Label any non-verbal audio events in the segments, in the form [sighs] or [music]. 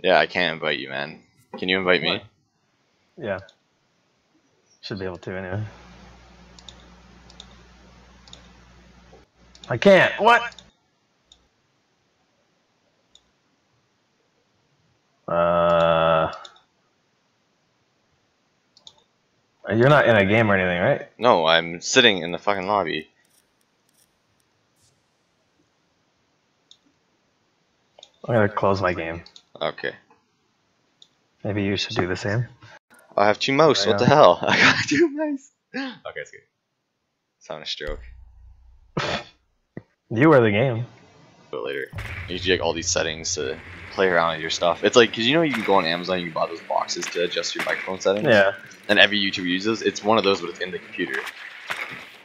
Yeah, I can't invite you, man. Can you invite me? Yeah. Should be able to anyway. I can't. What? Uh. You're not in a game or anything, right? No, I'm sitting in the fucking lobby. I'm gonna close my game. Okay. Maybe you should do the same. I have two mouse. What the hell? [laughs] I got two mouse. Okay, it's good. Sound a stroke. You are the game. But later, you do like all these settings to play around with your stuff. It's like, cause you know you can go on Amazon, and you can buy those boxes to adjust your microphone settings. Yeah. And every YouTuber uses. It's one of those, but it's in the computer.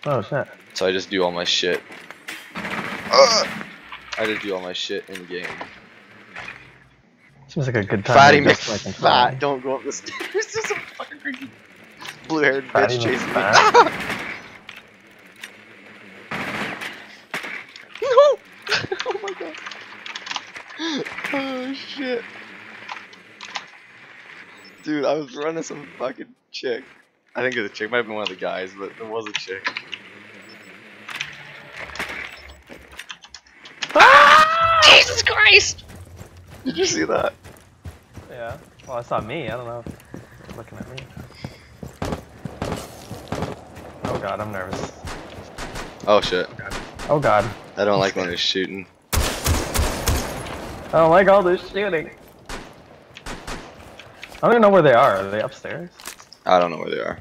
Oh shit. So I just do all my shit. Ugh. I just do all my shit in game. Seems like a good time. Fatty to adjust my. McFat, don't go up the stairs. [laughs] There's some fucking creepy blue-haired bitch chasing me. No! [laughs] [laughs] oh my god. Oh shit. Dude, I was running some fucking chick. I think it was a chick, might have been one of the guys, but it was a chick. Ah! Jesus Christ! Did you see that? Yeah. Well, that's not me. I don't know. you're looking at me. Oh god, I'm nervous. Oh shit. Oh god. I don't like when they're shooting. I don't like all this shooting. I don't even know where they are. Are they upstairs? I don't know where they are.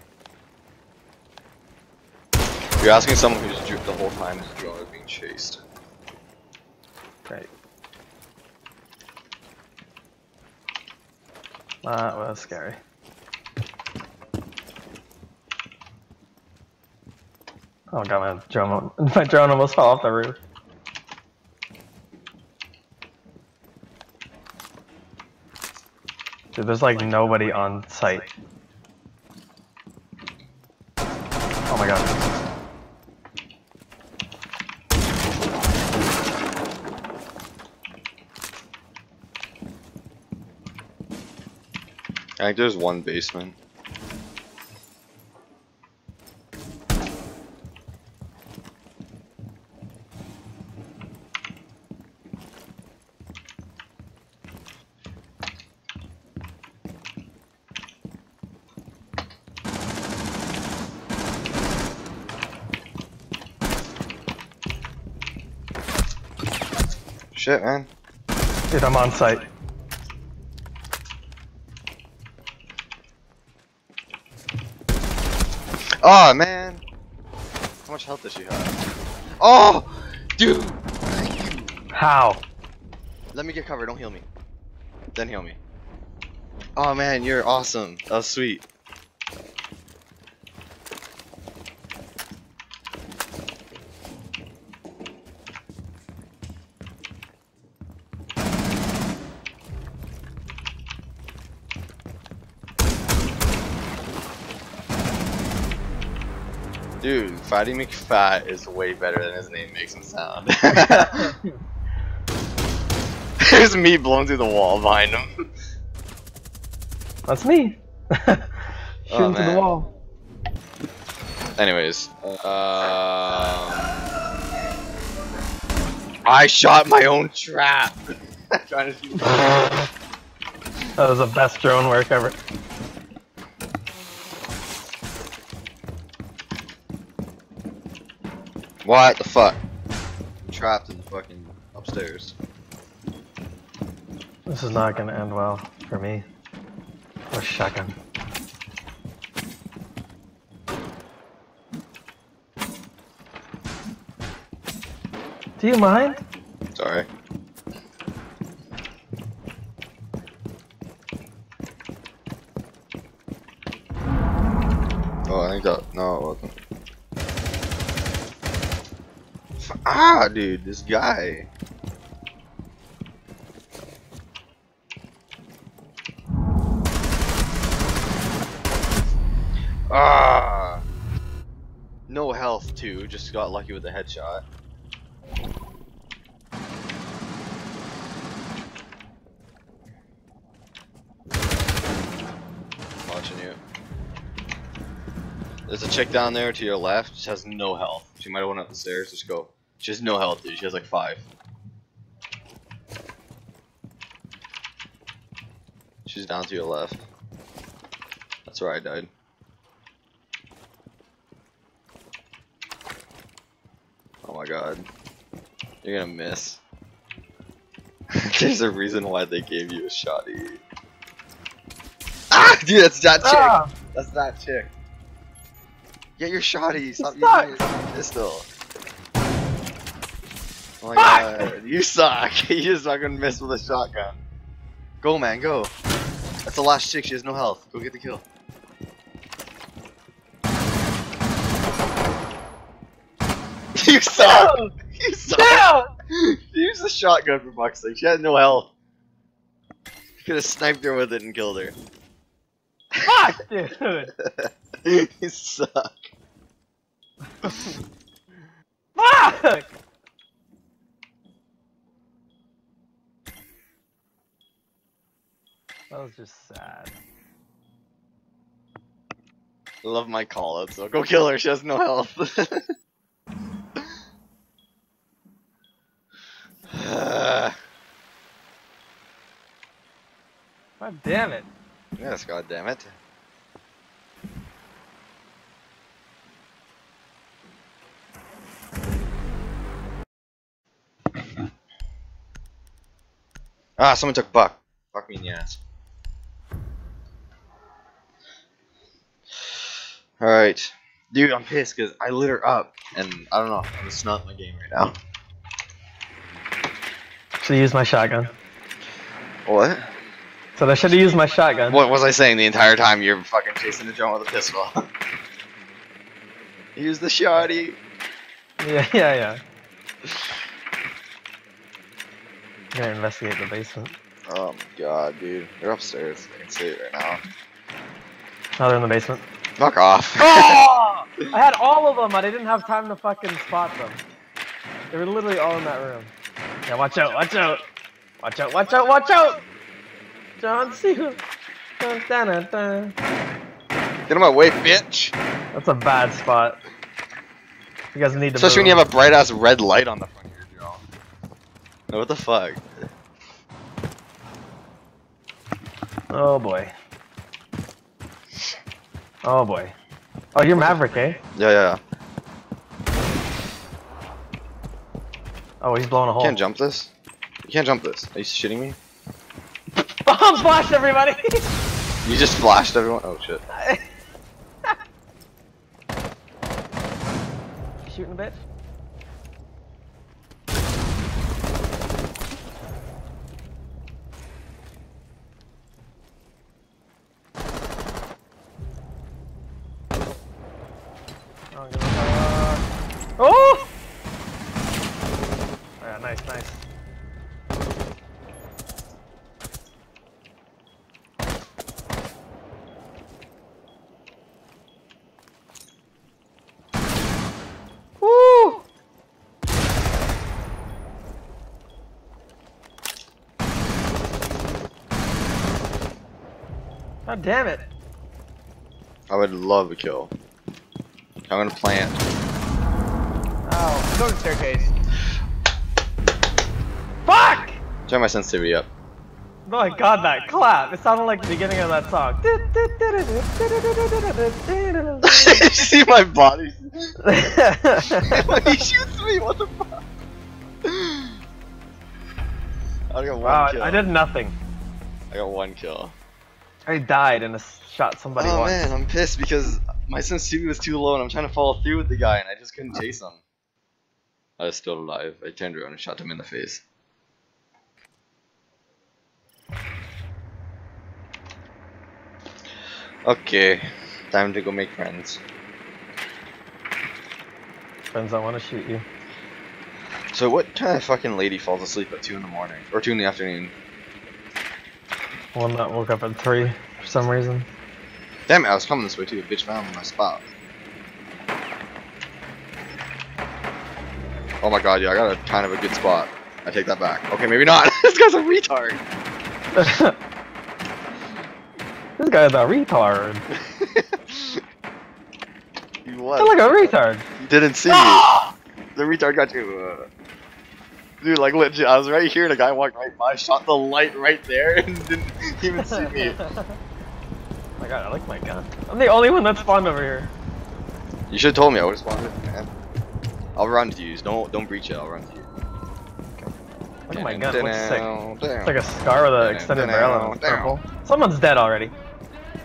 You're asking someone who's dr- the whole time his drone is being chased. Great. Ah, that was scary. Oh god, my drone, [laughs] my drone almost fell off the roof. Dude, there's like nobody on site. Oh my god. I think there's one basement. Shit, man. Dude, I'm on site. Oh man. How much health does she have? Oh, dude. How? Let me get cover. Don't heal me. Then heal me. Oh man, you're awesome. That was sweet. Dude, Fatty McFat is way better than his name makes him sound. [laughs] [laughs] There's me blown through the wall behind him. That's me. [laughs] Shooting Oh, through the wall. Anyways, um, I shot my own trap. Trying to shoot. That was the best drone work ever. What the fuck? I'm Trapped in the fucking upstairs. This is not gonna end well for me. Or shotgun. Do you mind? Sorry. Oh, I think that. No, it wasn't. Ah, dude, this guy. Ah. No health too. Just got lucky with the headshot. watching you. There's a chick down there to your left. She has no health. She might have went up the stairs. Just go. She has no health, dude. She has like five. She's down to your left. That's where I died. Oh my god. You're gonna miss. [laughs] There's a reason why they gave you a shotty. Ah! Dude, that's that chick! Ah! That's that chick. Get your shotty. Stop suck. using your pistol. Oh my Fuck. god, you suck. [laughs] you just fucking missed with a shotgun. Go, man, go. That's the last chick. She has no health. Go get the kill. [laughs] you suck. You suck. Damn! [laughs] Use the shotgun for fuck's sake. She had no health. You could have sniped her with it and killed her. Fuck, dude! you suck. Fuck! That was just sad. I love my call out, so go kill her. She has no health. [sighs] God damn it. yes, god damn it. Ah, someone took Buck. Fuck me in the ass. Alright. Dude, I'm pissed because I lit her up, and I don't know, I'm just not in my game right now. Should've used my shotgun. What? So I should've used my shotgun. What was I saying the entire time you're fucking chasing a drone with a pistol? [laughs] Use the shotty. [laughs] Yeah, yeah, yeah. I'm gonna investigate the basement. Oh my god, dude. They're upstairs. I can see it right now. Oh, they're in the basement. Fuck off. Oh! [laughs] I had all of them, but I didn't have time to fucking spot them. They were literally all in that room. Yeah, watch out, watch out! Watch out, watch out, watch out! John Cena. Dun, dun, dun, dun. Get out of my way, bitch. That's a bad spot. You guys need to Especially when you have a bright ass red light on the front of your drone. No, what the fuck? Oh boy. Oh boy. Oh, you're Maverick, eh? Yeah, yeah. Oh, he's blowing a You hole. can't jump this? You can't jump this. Are you shitting me? [laughs] Bomb flash, everybody! [laughs] You just flashed everyone? Oh shit. [laughs] Shooting a bitch? Oh! give it a- Oh! Yeah, nice, nice. Woo! God damn it. I would love a kill. I'm gonna plant. Oh, go to the staircase. Fuck! Turn my sensitivity up. Oh my god, that clap. It sounded like the beginning of that song. [laughs] [laughs] you see my body? when [laughs] he shoots me, what the fuck? I got one wow, kill. I did nothing. I got one kill. I died and s- shot somebody oh once. man, I'm pissed because my sensitivity was too low and I'm trying to follow through with the guy and I just couldn't chase him. I was still alive. I turned around and shot him in the face. Okay, time to go make friends. Friends, I want to shoot you. So what kind of fucking lady falls asleep at 2 in the morning? Or 2 in the afternoon? One that woke up at 3 for some reason. Damn it, I was coming this way too. Bitch found my spot. Oh my god, yeah, I got a kind of a good spot. I take that back. Okay, maybe not. [laughs] this guy's a retard. [laughs] This guy's a retard. you I what? feel like a retard. You didn't see me. Ah! The retard got you. Uh... Dude, like legit, I was right here and a guy walked right by, shot the light right there, [laughs] and didn't even see me. [laughs] [laughs] oh my god, I like my gun. I'm the only one that spawned over here. You should have told me. I would have spawned it, man. I'll run to you. Don't don't breach it. I'll run to you. Look at my gun, it looks sick. Down, It's like a scar with an extended barrel and it's purple. Someone's dead already.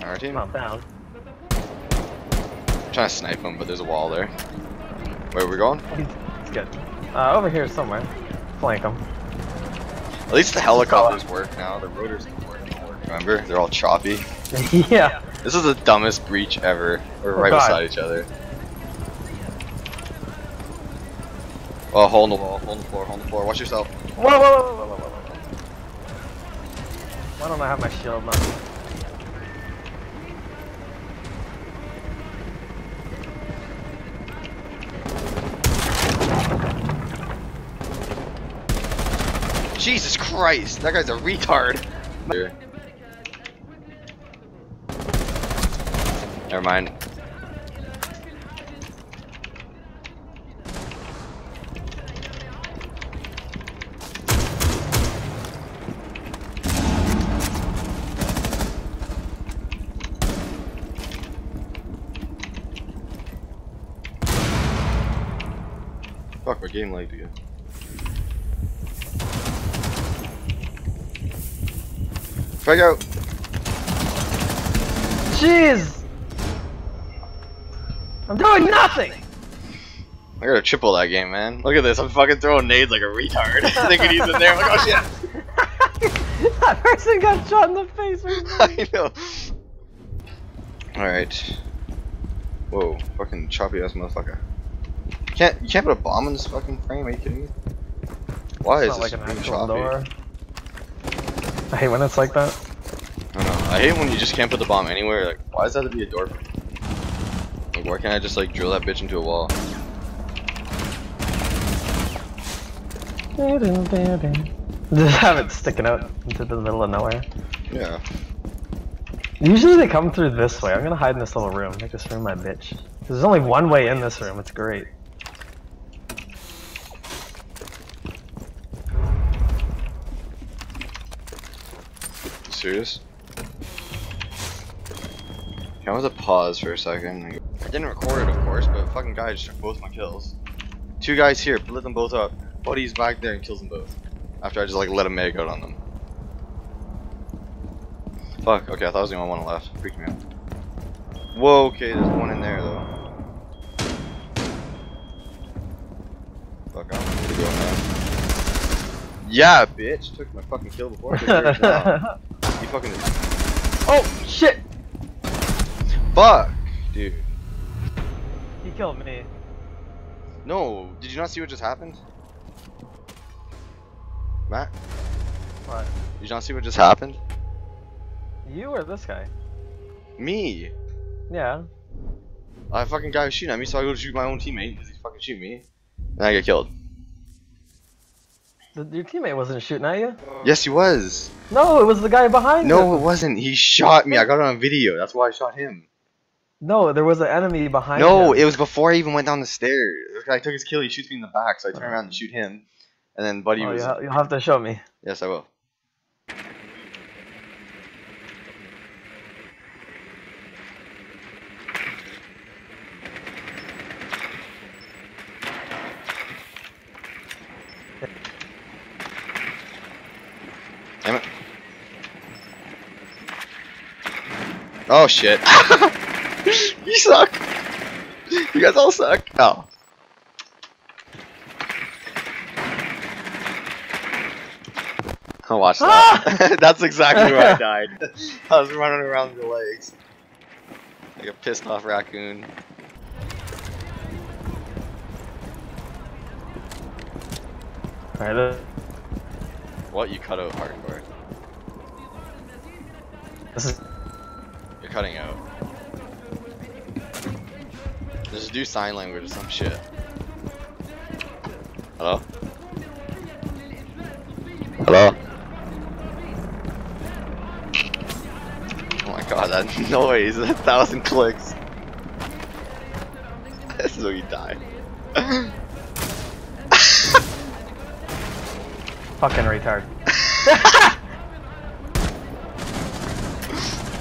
Our team. Not down. I'm trying to snipe him, but there's a wall there. Where are we going? He's, he's good. Uh, over here somewhere. Flank them. At least the helicopters oh. work now. The rotors don't work anymore. Remember? They're all choppy. [laughs] yeah. This is the dumbest breach ever. We're Oh, right God. beside each other. Oh, hold the wall, hold the floor, hold the floor. Watch yourself. Whoa, whoa, whoa, whoa, whoa, whoa, whoa. Why don't I have my shield now? Jesus Christ, that guy's a retard. Never mind. Fuck, my game lagged again. Frag out! Jeez! I'm doing nothing! I gotta triple that game, man. Look at this, I'm fucking throwing nades like a retard. Thinking he's in there, I'm like, oh shit! [laughs] that person got shot in the face. [laughs] I know. Alright. Whoa, fucking choppy ass motherfucker. You can't you can't put a bomb in this fucking frame, are you kidding me? Why It's is not like this an being choppy? door. I hate when it's like that. I know. I hate when you just can't put the bomb anywhere. Like, why does that have to be a door? Like, why can't I just like drill that bitch into a wall? Just have it sticking out into the middle of nowhere. Yeah. Usually they come through this way. I'm gonna hide in this little room. Make this room my bitch. There's only one way in this room. It's great. Serious? Can I was a pause for a second? I didn't record it, of course, but fucking guy just took both my kills. Two guys here, lit them both up. Buddy's back there and kills them both. After I just like let a mag out on them. Fuck, okay, I thought I was the only one left. Freaked me out. Whoa, okay, there's one in there though. Fuck, I'm gonna go now. Yeah, bitch! Took my fucking kill before I. [laughs] You fucking oh shit! fuck, dude. He killed me. No, did you not see what just happened? Matt, What? did you not see what just happened? You or this guy? Me. Yeah. I fucking guy was shooting at me, so I go to shoot my own teammate because he fucking shoot me. And I get killed. Your teammate wasn't shooting at you. Yes, he was. No, it was the guy behind No, you. it wasn't. He shot me. I got it on video. That's why I shot him. No, there was an enemy behind No, him. it was before I even went down the stairs. Guy took his kill. He shoots me in the back, so I turn around and shoot him. And then Buddy Oh, was. you'll have to show me. Yes, I will. Oh shit. [laughs] you suck. You guys all suck. Oh. I'll watch that. Ah! [laughs] That's exactly where I [laughs] died. I was running around the legs. Like a pissed off raccoon. Alright, What? You cut out hardcore. this is. Cutting out. Just do sign language or some shit. Hello? Hello? Oh my god. that [laughs] noise. A thousand clicks. This is where you die. [laughs] Fucking retard. [laughs]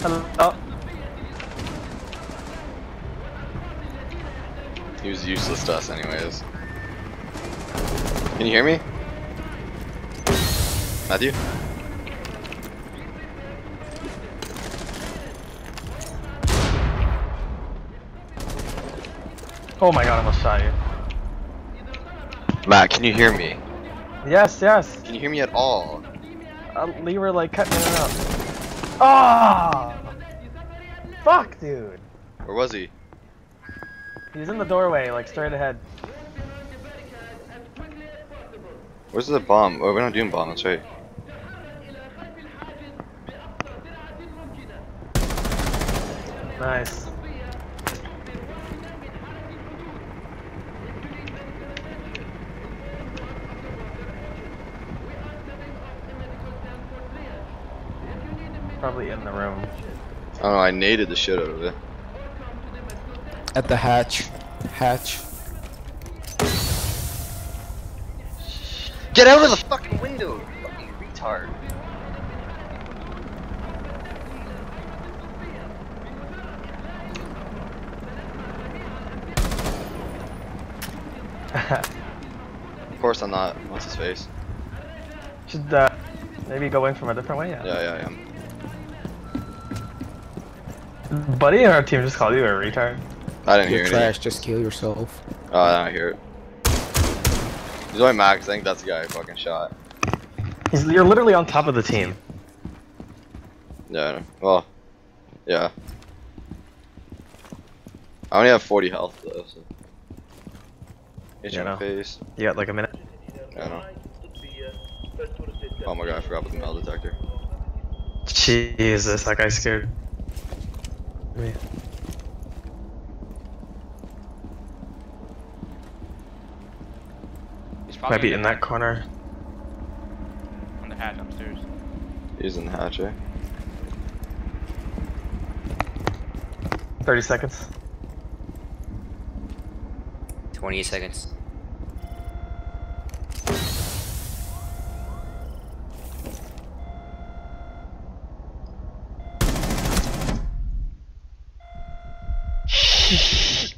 Hello. Oh, useless to us anyways. Can you hear me? Matthew? oh my god, I almost shot you. Matt, can you hear me? Yes, yes. Can you hear me at all? Uh, were like cutting in and out. Ah! Fuck, dude. Where was he? He's in the doorway, like straight ahead. Where's the bomb? Oh, we're not doing bomb, that's right. Nice. Probably in the room. I don't know, I naded the shit out of it. At the hatch. Hatch. Get out of the fucking window, fucking retard. [laughs] Of course I'm not. What's his face? Should uh, maybe go in from a different way. Yeah. Yeah, yeah, I am. Buddy and our team just called you a retard. I didn't hear You're anything. trash, just kill yourself. Oh, I don't hear it. He's only Max, I think that's the guy I fucking shot. He's, you're literally on top of the team. Yeah, well, yeah. I only have 40 health though, so. Hit you Yeah, in the no. face. You got like a minute. I know. Oh my god, I forgot about the metal detector. Jesus, that guy's scared. Me. Probably Might be in that corner. on the hatch upstairs. He's in the hatch, eh? 30 seconds. 20 seconds. [laughs]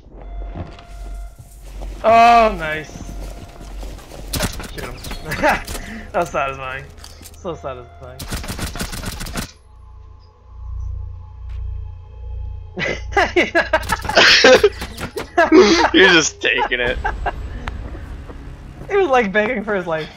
Oh, nice. Shoot him. That's satisfying. So satisfying. [laughs] You're just taking it. he was like begging for his life.